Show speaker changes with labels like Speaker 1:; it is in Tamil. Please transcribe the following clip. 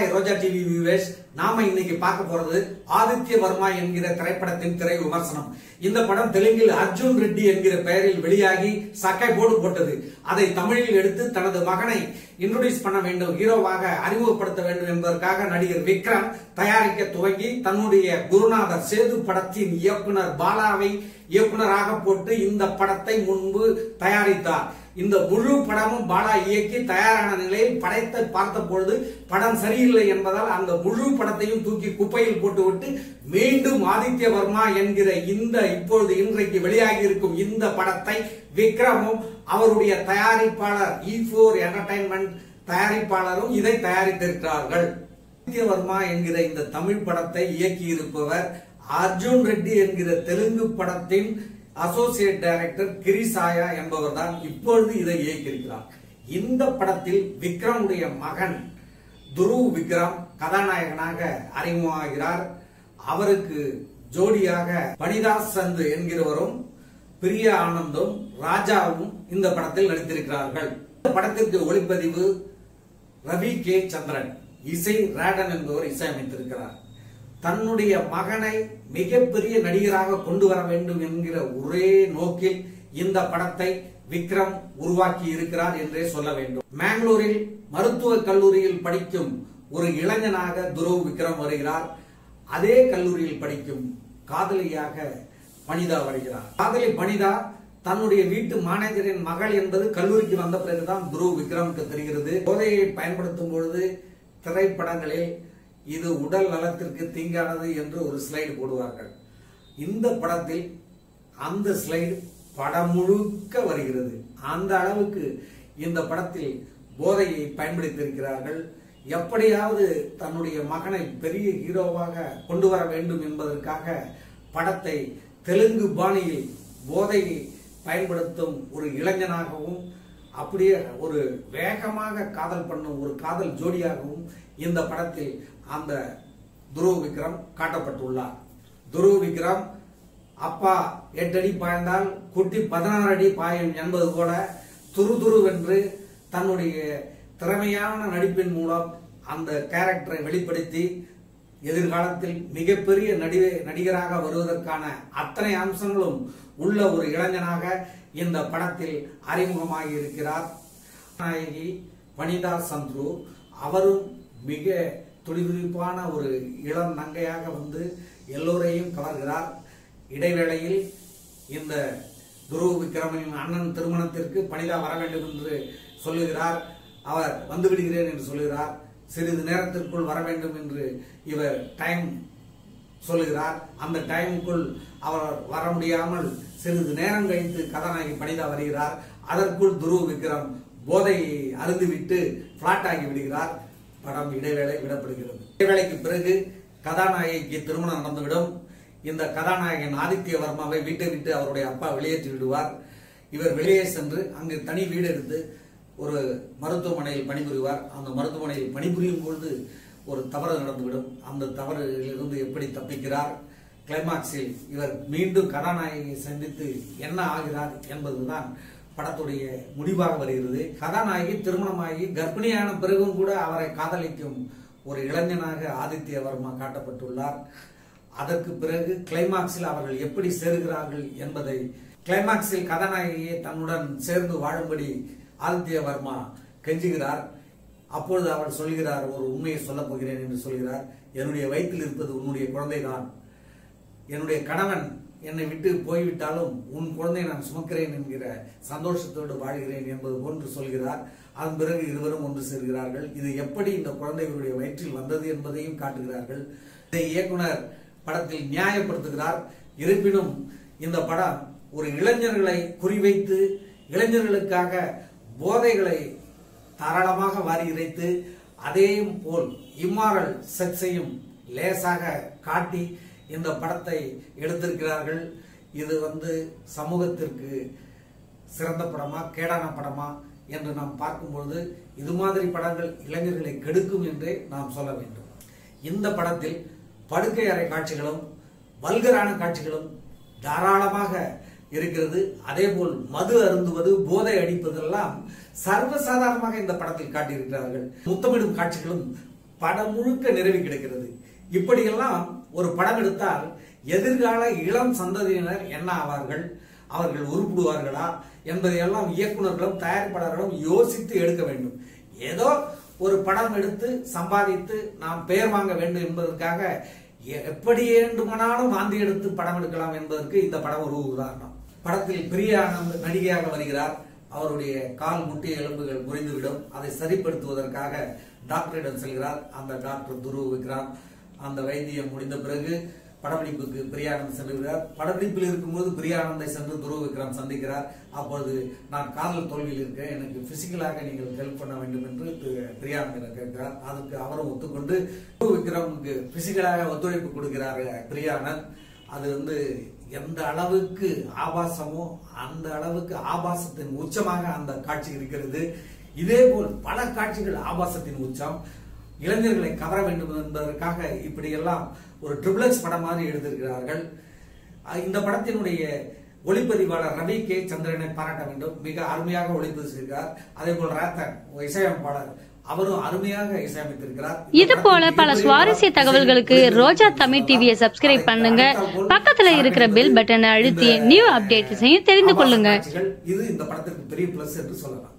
Speaker 1: ஹாய் ரோஜா டிவி வியூவர்ஸ் நாம இன்னைக்கு பார்க்க போறது ஆதித்ய வர்மா என்கிற திரைப்படத்தின் திரை விமர்சனம். இந்த படம் தெலுங்கில் அர்ஜுன் ரெட்டி என்கிற பெயரில் வெளியாகி சக்கை போடு போட்டது. அதை தமிழில் எடுத்து தனது மகனை இன்ட்ரோடியூஸ் பண்ண வேண்டும் ஹீரோவாக அறிமுகப்படுத்த வேண்டும் என்பதற்காக நடிகர் விக்ரம் தயாரிக்க துவங்கி தன்னுடைய குருநாதர் சேது படத்தின் இயக்குனர் பாலாவை இயக்குனராக போட்டு இந்த படத்தை முன்பு தயாரித்தார். இந்த முழு படமும் பாலா இயக்கி தயாரான நிலையில் படத்தை பார்த்த பொழுது படம் சரியில்லை என்பதால் அந்த முழு படத்தையும் தூக்கி குப்பையில் போட்டுவிட்டு மீண்டும் ஆதித்யவர்மா என்கிற இந்த இப்பொழுது இன்றைக்கு வெளியாகி இருக்கும் இந்த படத்தை விக்ரமும் அவருடைய தயாரிப்பாளர் இ போர் என்டர்டைன்மெண்ட் தயாரிப்பாளரும் இதை தயாரித்திருக்கிறார்கள். ஆதித்யவர்மா என்கிற இந்த தமிழ் படத்தை இயக்கி இருப்பவர் அர்ஜுன் ரெட்டி என்கிற தெலுங்கு படத்தின் அசோசியேட் டைரக்டர் கிரிசாயா என்பவர் தான் இப்பொழுது இதை இயக்கியிருக்கிறார். இந்த படத்தில் விக்ரமுடைய மகன் துருவ் விக்ரம் கதாநாயகனாக அறிமுகமாகிறார். அவருக்கு ஜோடியாக பனிதாஸ் சந்து என்கிறவரும் பிரியா ஆனந்தும் ராஜாவும் இந்த படத்தில் நடித்திருக்கிறார்கள். இந்த படத்திற்கு ஒளிப்பதிவு ரவி கே. சந்திரன் இசை ராடன் என்பவர் இசையமைத்திருக்கிறார். தன்னுடைய மகனை மிகப்பெரிய நடிகராக கொண்டு வர வேண்டும் என்கிற ஒரே நோக்கில் இந்த படத்தை விக்ரம் உருவாக்கி இருக்கிறார் என்றே சொல்ல வேண்டும். மேங்களூரில் மருத்துவக் கல்லூரியில் படிக்கும் ஒரு இளைஞனாக துருவ் விக்ரம் வருகிறார். அதே கல்லூரியில் படிக்கும் காதலியாக பனிதா வருகிறார். காதலி பனிதா தன்னுடைய வீட்டு மேனேஜரின் மகள் என்பது கல்லூரிக்கு வந்த பிறகுதான் துருவ் விக்ரமுக்கு தெரிகிறது. போதையை பயன்படுத்தும் பொழுது திரைப்படங்களில் இது உடல் நலத்திற்கு தீங்கானது என்று ஒரு ஸ்லைடு போடுவார்கள். இந்த படத்தில் அந்த ஸ்லைடு படம் முழுக்க வருகிறது. அந்த அளவுக்கு இந்த படத்தில் போதையை பயன்படுத்தியிருக்கிறார்கள். எப்படியாவது தன்னுடைய மகனை பெரிய ஹீரோவாக கொண்டு வர வேண்டும் என்பதற்காக படத்தை தெலுங்கு பாணியில் போதையை பயன்படுத்தும் ஒரு இளைஞனாகவும் அப்படியே ஒரு வேகமாக காதல் பண்ணும் ஒரு காதல் ஜோடியாகவும் இந்த படத்தில் அந்த துருவ விக்ரம் காட்டப்பட்டுள்ளார். துருவ விக்ரம் அப்பா எட்டு அடி பாய்ந்தால் குட்டி பதினாறு அடி பாயும் என்பது போல துரு துருவென்று தன்னுடைய திறமையான நடிப்பின் மூலம் அந்த கேரக்டரை வெளிப்படுத்தி எதிர்காலத்தில் மிகப்பெரிய நடிகை நடிகராக வருவதற்கான அத்தனை அம்சங்களும் உள்ள ஒரு இளைஞனாக இந்த படத்தில் அறிமுகமாகி இருக்கிறார் நாயகி வனிதா சந்துரு. அவரும் மிக துடிதுடிப்பான ஒரு இளம் நங்கையாக வந்து எல்லோரையும் கவர்கிறார். இடைவேளையில் இந்த துருவ விக்ரமின் அண்ணன் திருமணத்திற்கு பனிதா வர வேண்டும் என்று சொல்லுகிறார். அவர் வந்து விடுகிறேன் என்று சொல்லுகிறார். சிறிது நேரத்திற்குள் வர வேண்டும் என்று இவர் டைம் சொல்லுகிறார். அந்த டைமுக்குள் அவர் வர முடியாமல் சிறிது நேரம் கழித்து கதாநாயகி பணிதா வருகிறார். அதற்குள் துருவ விக்ரம் போதையை அருந்துவிட்டு பிளாட் ஆகி விடுகிறார். படம் இடைவேளை விடப்படுகிறது. இடைவேளைக்கு பிறகு கதாநாயகிக்கு திருமணம் நடந்துவிடும். இந்த கதாநாயகன் ஆதித்யவர்மாவை வீட்டை விட்டு அவருடைய அப்பா வெளியேற்றி விடுவார் இவர் வெளியே சென்று அங்கு தனி வீடு எடுத்து ஒரு மருத்துவமனையில் பணிபுரிவார். அந்த மருத்துவமனையில் பணிபுரியும் பொழுது ஒரு தவறு நடந்துவிடும். அந்த தவறிலிருந்து எப்படி தப்பிக்கிறார்? கிளைமாக்ஸில் இவர் மீண்டும் கதாநாயகியை சந்தித்து என்ன ஆகிறார் என்பதுதான் படத்துடைய முடிவாக வருகிறது. கதாநாயகி திருமணமாகி கர்ப்பிணியான பிறகும் கூட அவரை காதலிக்கும் ஒரு இளைஞனாக ஆதித்ய வர்மா காட்டப்பட்டுள்ளார். அதற்கு பிறகு கிளைமாக்ஸில் அவர்கள் எப்படி சேருகிறார்கள் என்பதை கிளைமாக்ஸில் கதாநாயகியை தன்னுடன் சேர்ந்து வாழும்படி ஆதித்ய வர்மா கெஞ்சுகிறார். அப்பொழுது அவர் சொல்கிறார் ஒரு உண்மையை சொல்லப் போகிறேன் என்று சொல்கிறார். என்னுடைய வயிற்றில் இருப்பது உன்னுடைய குழந்தைதான். என்னுடைய கணவன் என்னை விட்டு போய்விட்டாலும் உன் குழந்தை நான் சுமக்கிறேன் என்கிற சந்தோஷத்தோடு வாழ்கிறேன் என்பது போன்று சொல்கிறார். அதன் பிறகு இருவரும் ஒன்று சேர்கிறார்கள். இது எப்படி இந்த குழந்தை இவருடைய வயிற்றில் வந்தது என்பதையும் காட்டுகிறார்கள். இதை இயக்குனர் படத்தில் நியாயப்படுத்துகிறார். இருப்பினும் இந்த படம் ஒரு இளைஞர்களை குறிவைத்து இளைஞர்களுக்காக போதைகளை தாராளமாக வாரி இறைத்து அதையும் போல் இம்மாரல் செக்ஸையும் லேசாக காட்டி இந்த படத்தை எடுத்திருக்கிறார்கள். இது வந்து சமூகத்திற்கு சிறந்த படமா கேடான படமா என்று நாம் பார்க்கும்பொழுது இது மாதிரி படங்கள் இளைஞர்களை கெடுக்கும் என்றே நாம் சொல்ல வேண்டும். இந்த படத்தில் படுக்கை அறை காட்சிகளும் வல்கரான காட்சிகளும் தாராளமாக இருக்கிறது. அதேபோல் மது அருந்துவது போதை அடிப்பதெல்லாம் சர்வசாதாரணமாக இந்த படத்தில் காட்டியிருக்கிறார்கள். முத்தமிடும் காட்சிகளும் படம் முழுக்க நிறைவு கிடைக்கிறது. இப்படியெல்லாம் ஒரு படம் எடுத்தால் எதிர்கால இளம் சந்ததியினர் என்ன ஆவார்கள்? அவர்கள் உருப்பிடுவார்களா? என்பதையெல்லாம் இயக்குனர்களும் தயாரிப்பாளர்களும் யோசித்து எடுக்க வேண்டும். ஏதோ ஒரு படம் எடுத்து சம்பாதித்து நாம் பெயர் வாங்க வேண்டும் என்பதற்காக எ- எப்படி வேண்டுமானாலும் வாந்தி எடுத்து படம் எடுக்கலாம் என்பதற்கு இந்த படம் ஒரு உதாரணம். படத்தில் பிரியானந்த் நடிகையாக வருகிறார். அவருடைய கால் முட்டிய எலும்புகள் முறிந்துவிடும். அதை சரிப்படுத்துவதற்காக டாக்டரிடம் செல்கிறார். அந்த டாக்டர் துருவ விக்ராம் அந்த வைத்தியம் முடிந்த பிறகு படப்பிடிப்புக்கு பிரியானந்த் செல்கிறார் படப்பிடிப்பில் இருக்கும்போது பிரியானந்தை சென்று துருவ விக்ரம் சந்திக்கிறார். அப்பொழுது நான் காதல் தோல்வியில் இருக்கேன் எனக்கு பிசிக்கலாக நீங்கள் ஹெல்ப் பண்ண வேண்டும் என்று திரு பிரியானந்திடம் கேட்கிறார். அதுக்கு அவரும் ஒத்துக்கொண்டு துருவ விக்ரமுக்கு பிசிக்கலாக ஒத்துழைப்பு கொடுக்கிறார் பிரியானந்த் அது வந்து எந்த அளவுக்கு ஆபாசமோ அந்த அளவுக்கு ஆபாசத்தின் உச்சமாக அந்த காட்சி இருக்கிறது. இதே போல் பல காட்சிகள் ஆபாசத்தின் உச்சம். இளைஞர்களை கவர வேண்டும் என்பதற்காக இப்படியெல்லாம் ஒரு ட்ரிபிளக்ஸ் படம் மாதிரி எடுத்திருக்கிறார்கள். இந்த படத்தினுடைய ஒளிப்பதிவாளர் ரவி கே சந்திரனை பாராட்ட வேண்டும். மிக அருமையாக ஒளிப்பதிவு செய்கிறார் அதே போல் ராத்தன் இசையமைப்பாளர் அவரும் அருமையாக இசையமைத்திருக்கிறார்.
Speaker 2: இது போல பல சுவாரஸ்ய தகவல்களுக்கு ரோஜா தமிழ் டிவியை சப்ஸ்கிரைப் பண்ணுங்க. பக்கத்துல இருக்கிற பெல் பட்டனை அழுத்தி நியூ அப்டேட்ஸையும் தெரிந்து கொள்ளுங்க.
Speaker 1: இது இந்த படத்திற்கு பெரிய பிளஸ் என்று சொல்லலாம்.